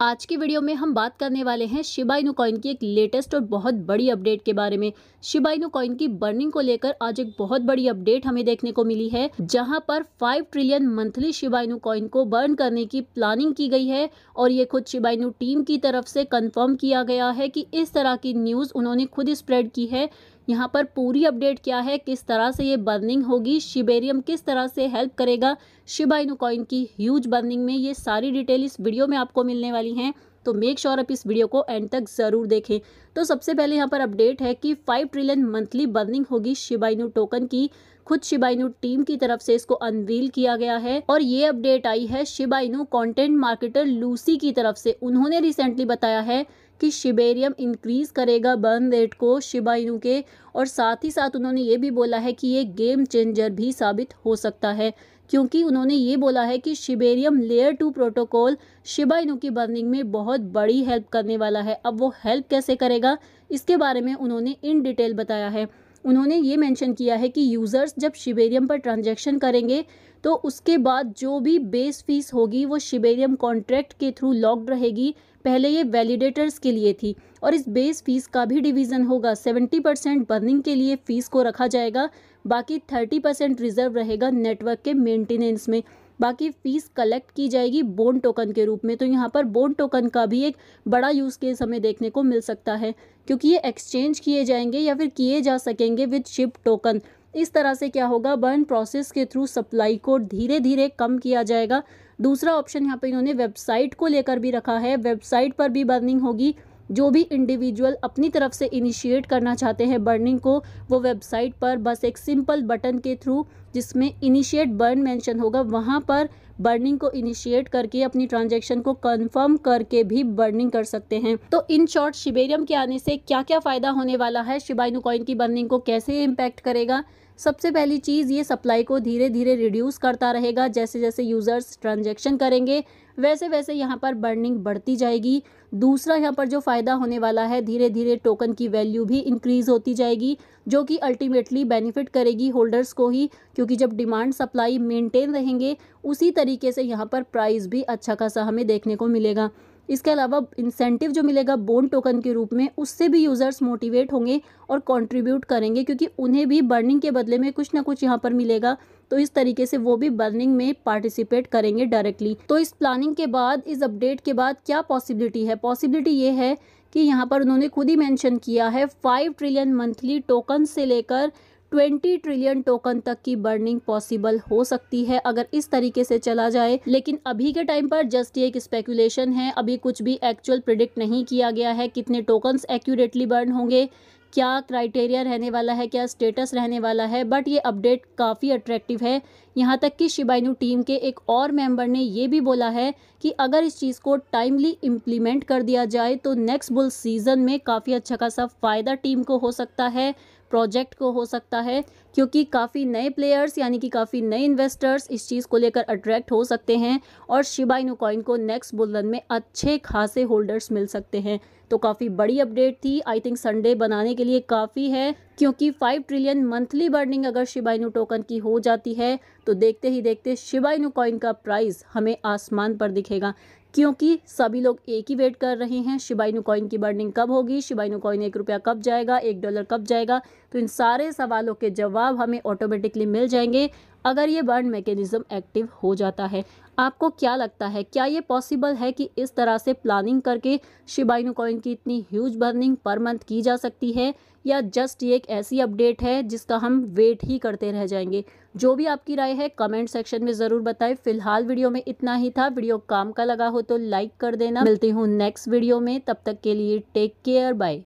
आज की वीडियो में हम बात करने वाले हैं शिबाइनु कॉइन की एक लेटेस्ट और बहुत बड़ी अपडेट के बारे में। शिबाइनु कॉइन की बर्निंग को लेकर आज एक बहुत बड़ी अपडेट हमें देखने को मिली है, जहाँ पर 5 trillion monthly Shiba Inu coin को बर्न करने की प्लानिंग की गई है और ये खुद शिबाइनु टीम की तरफ़ से कंफर्म किया गया है कि इस तरह की न्यूज़ उन्होंने खुद स्प्रेड की है। यहाँ पर पूरी अपडेट क्या है, किस तरह से ये बर्निंग होगी, शिबेरियम किस तरह से हेल्प करेगा शिबाइनु कॉइन की ह्यूज बर्निंग में ये सारी डिटेल इस वीडियो में आपको मिलने वाली हैं तो मेक श्योर आप इस वीडियो को एंड तक ज़रूर देखें। तो सबसे पहले यहाँ पर अपडेट है कि फाइव ट्रिलियन मंथली बर्निंग होगी शिबाइनु टोकन की। खुद शिबाइनु टीम की तरफ़ से इसको अनवील किया गया है और ये अपडेट आई है शिबाइनु कंटेंट मार्केटर लूसी की तरफ़ से। उन्होंने रिसेंटली बताया है कि शिबेरियम इंक्रीज करेगा बर्न रेट को शिबाइनु के। और साथ ही साथ उन्होंने ये भी बोला है कि ये गेम चेंजर भी साबित हो सकता है। क्योंकि उन्होंने ये बोला है कि Shibarium layer two protocol Shiba Inu की बर्निंग में बहुत बड़ी हेल्प करने वाला है। अब वो हेल्प कैसे करेगा? इसके बारे में उन्होंने इन डिटेल बताया है। उन्होंने ये मेंशन किया है कि यूज़र्स जब शिबेरियम पर ट्रांजैक्शन करेंगे तो उसके बाद जो भी बेस फ़ीस होगी, वो शिबेरियम कॉन्ट्रैक्ट के थ्रू लॉक्ड रहेगी। पहले ये वैलिडेटर्स के लिए थी और इस बेस फ़ीस का भी डिवीज़न होगा। सेवेंटी परसेंट बर्निंग के लिए फ़ीस को रखा जाएगा, बाकी थर्टी परसेंट रिज़र्व रहेगा नेटवर्क के मेंटेनेंस में। बाकी फ़ीस कलेक्ट की जाएगी बोन टोकन के रूप में। तो यहाँ पर बोन टोकन का भी एक बड़ा यूज़ केस हमें देखने को मिल सकता है, क्योंकि ये एक्सचेंज किए जाएँगे या फिर किए जा सकेंगे विद शिप टोकन इस तरह से क्या होगा बर्न प्रोसेस के थ्रू सप्लाई को धीरे धीरे कम किया जाएगा। दूसरा ऑप्शन यहाँ पर इन्होंने वेबसाइट को लेकर भी रखा है। वेबसाइट पर भी बर्निंग होगी। जो भी इंडिविजुअल अपनी तरफ़ से इनिशिएट करना चाहते हैं बर्निंग को, वो वेबसाइट पर बस एक सिंपल बटन के थ्रू जिसमें इनिशिएट बर्न मेंशन होगा, वहाँ पर बर्निंग को इनिशिएट करके अपनी ट्रांजैक्शन को कंफर्म करके भी बर्निंग कर सकते हैं। तो इन शॉर्ट शिबेरियम के आने से क्या क्या फ़ायदा होने वाला है? शिबाइनु कॉइन की बर्निंग को कैसे इम्पैक्ट करेगा? सबसे पहली चीज़, ये सप्लाई को धीरे धीरे रिड्यूस करता रहेगा। जैसे जैसे यूज़र्स ट्रांजेक्शन करेंगे वैसे वैसे यहाँ पर बर्निंग बढ़ती जाएगी। दूसरा यहाँ पर जो फ़ायदा होने वाला है धीरे धीरे टोकन की वैल्यू भी इंक्रीज़ होती जाएगी, जो कि अल्टीमेटली बेनिफिट करेगी होल्डर्स को ही, क्योंकि जब डिमांड सप्लाई मेंटेन रहेंगे, उसी तरीके से यहाँ पर प्राइस भी अच्छा खासा हमें देखने को मिलेगा। इसके अलावा इंसेंटिव जो मिलेगा बोन टोकन के रूप में, उससे भी यूज़र्स मोटिवेट होंगे और कंट्रीब्यूट करेंगे क्योंकि उन्हें भी बर्निंग के बदले में कुछ ना कुछ यहाँ पर मिलेगा। तो इस तरीके से वो भी बर्निंग में पार्टिसिपेट करेंगे डायरेक्टली तो इस प्लानिंग के बाद, इस अपडेट के बाद क्या पॉसिबिलिटी है? पॉसिबिलिटी ये है कि यहाँ पर उन्होंने खुद ही मेंशन किया है फाइव ट्रिलियन मंथली टोकन से लेकर ट्वेंटी ट्रिलियन टोकन तक की बर्निंग पॉसिबल हो सकती है अगर इस तरीके से चला जाए। लेकिन अभी के टाइम पर जस्ट ये एक स्पेकुलेशन है। अभी कुछ भी एक्चुअल प्रिडिक्ट नहीं किया गया है कितने टोकन्स एक्यूरेटली बर्न होंगे, क्या क्राइटेरिया रहने वाला है, क्या स्टेटस रहने वाला है बट ये अपडेट काफ़ी अट्रैक्टिव है। यहाँ तक कि शिबाइनू टीम के एक और मेंबर ने ये भी बोला है कि अगर इस चीज़ को टाइमली इम्प्लीमेंट कर दिया जाए तो नेक्स्ट बुल सीज़न में काफ़ी अच्छा खासा फ़ायदा टीम को हो सकता है। प्रोजेक्ट को हो सकता है, क्योंकि काफ़ी नए प्लेयर्स यानी कि काफ़ी नए इन्वेस्टर्स इस चीज़ को लेकर अट्रैक्ट हो सकते हैं और शिबाइनो कॉइन को नेक्स्ट बुलन में अच्छे खासे होल्डर्स मिल सकते हैं। तो काफ़ी बड़ी अपडेट थी। आई थिंक संडे बनाने के लिए काफ़ी है, क्योंकि फाइव ट्रिलियन मंथली बर्निंग अगर शिबाइनु टोकन की हो जाती है तो देखते ही देखते शिबाइनु कॉइन का प्राइस हमें आसमान पर दिखेगा। क्योंकि सभी लोग एक ही वेट कर रहे हैं। शिबाइनू कॉइन की बर्निंग कब होगी? शिबाइनू कॉइन एक रुपया कब जाएगा? एक डॉलर कब जाएगा? तो इन सारे सवालों के जवाब हमें ऑटोमेटिकली मिल जाएँगे। अगर ये बर्न मैकेनिज्म एक्टिव हो जाता है, आपको क्या लगता है? क्या ये पॉसिबल है कि इस तरह से प्लानिंग करके शिबाइनु कॉइन की इतनी ह्यूज बर्निंग पर मंथ की जा सकती है? या जस्ट ये एक ऐसी अपडेट है जिसका हम वेट ही करते रह जाएँगे? जो भी आपकी राय है कमेंट सेक्शन में ज़रूर बताएँ। फ़िलहाल वीडियो में इतना ही था। वीडियो काम का लगा हो तो लाइक कर देना। मिलती हूँ नेक्स्ट वीडियो में। तब तक के लिए टेक केयर बाय